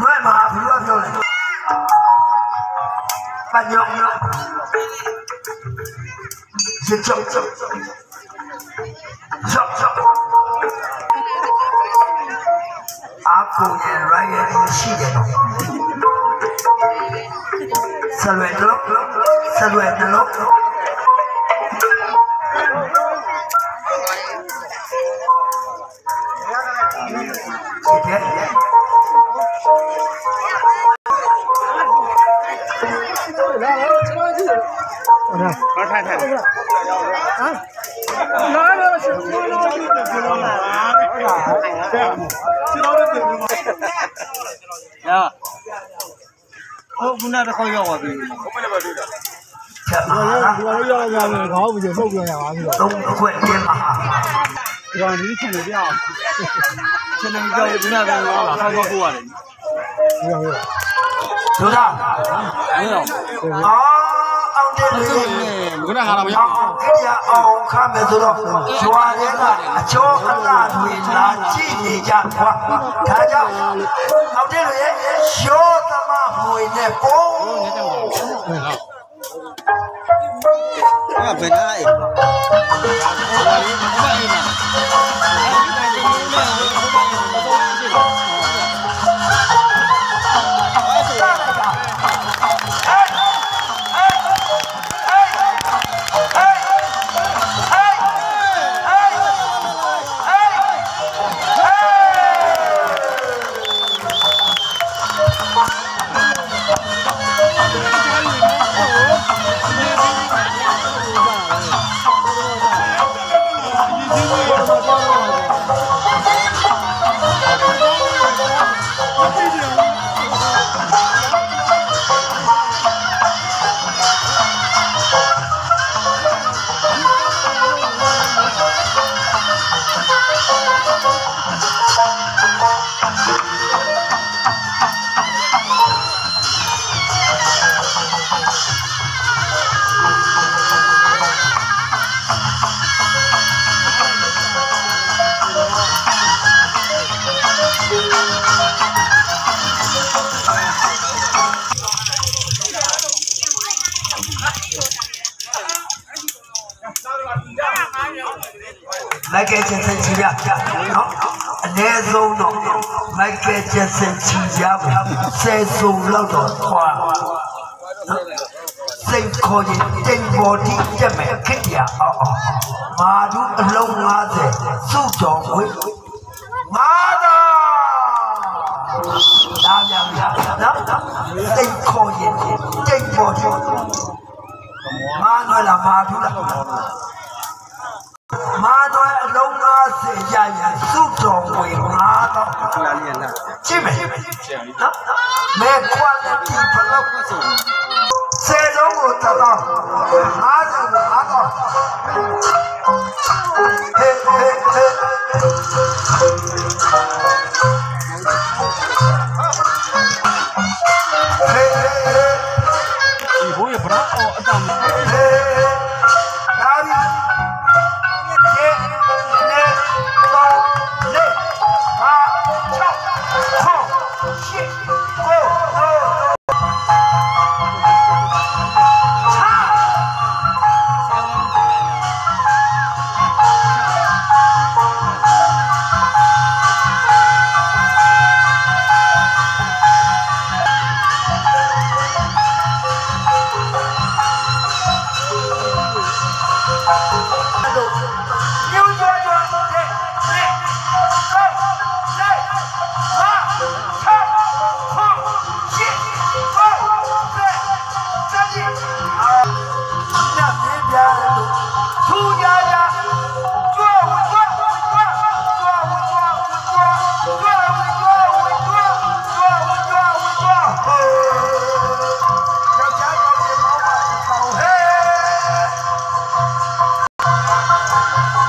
mới mà thì qua rồi. Và nhộng nhộng diệt chậm chậm. Chậm chậm. Aku yang raya musi ya no saluen lo saluen lo 是的？对，我湖南的好啊，对。我我我？都会。现在湖南的好。不。没有。啊， ဒုသာမင်းတော့အာအောင်တယ်လေခုနကတော့မရအောင်ကိရအောင်ခမယ်ဆိုတော့ရွာထဲကအချောအလှတွေလာကြည့်နေကြကွာဒါကြောင့်အောင်တယ်လေရောသမမွေနဲ့ပုံးအဲ့ဘယ်နာအေးဟိုပါလေဟိုပါ ဆုံးတော့မိုက်ကယ်ဂျက်ဆန်ချီရပါဆယ်စုံလောက်တော့ခွာစိတ်ခေါ်ရင်တိမ်ပေါ်တိတက်မဲ့ခက်ရအောင်အောင်မာဒူအလုံး90စုတော်ဝိမာသာလာကြဗျာနော်စိတ်ခေါ်ရင်တိမ်ပေါ်တိမာနွယ်လာမာဒူလား 있어.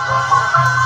Música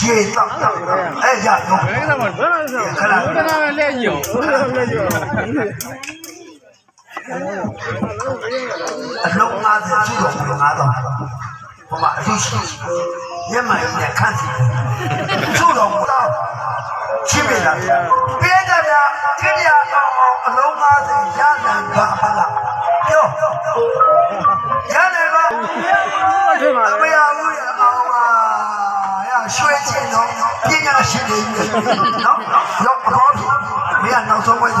谢谢大哥，哎呀，有，快来，快来，来练酒，练酒。龙阿子，这种龙阿子，我嘛就是也没也看起，这种不到，区别的，别的呢，跟你讲，龙阿子也能干了，哟，也能干，怎么样？心里有有有有，不要闹出问，一定。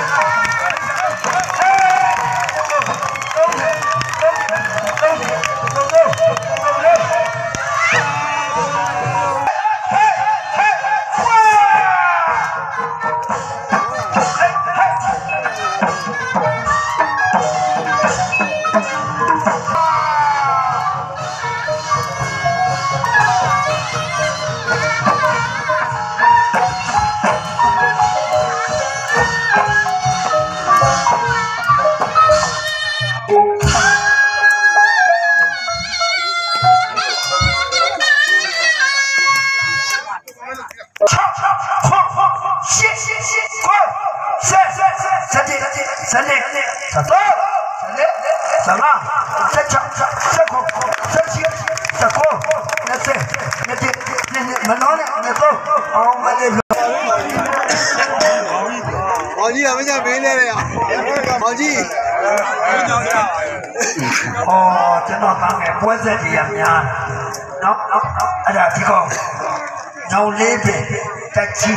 င်ကြီးဟောကျွန်တော်ပါမယ်ပွဲဆက်ကြီးအများနော်အဲ့ဒါဒီကောင်နောင်လေးပဲတက်ချီ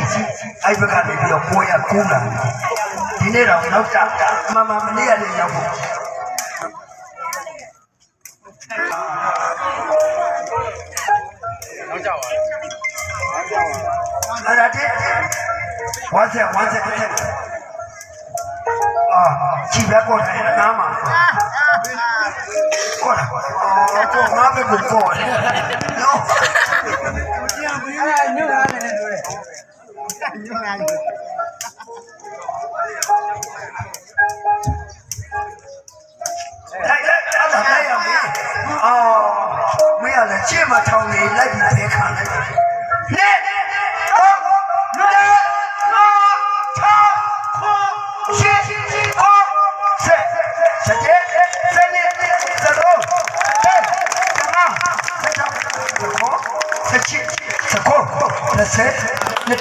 အဲ့ဘက်ကနေပြီးတော့ပွဲရကူးလာဒီနေ့တော့နောက်တာမမမလေးရလေးရောက်ဖို့နောက်ကြပါနောက်ကြပါအဲ့ဒါတည်းဝါဆက်ဝါဆက်ဝါဆက် က်အာခြိဘက်ကောတယ်နားမှာကောတာအော်ကောငါပဲကိုကောတယ်နော်လိုက်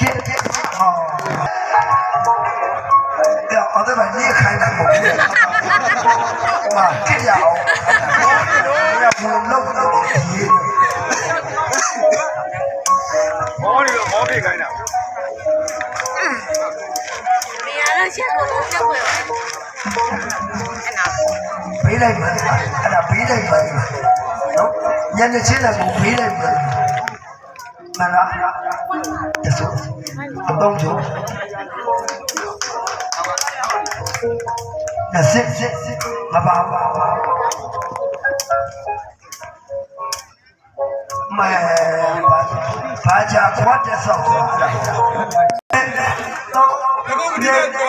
天天哦，了我这把你开那么贵，哇，这家伙，要不弄那么低。毛病毛病该呢？嗯，没呀，那些狗都学会了。别来门吧，俺俩别来门吧，人家进来不别来门，门了。Yes, yes. About you. That's it. About. मैं भाजा Eu सब तो ये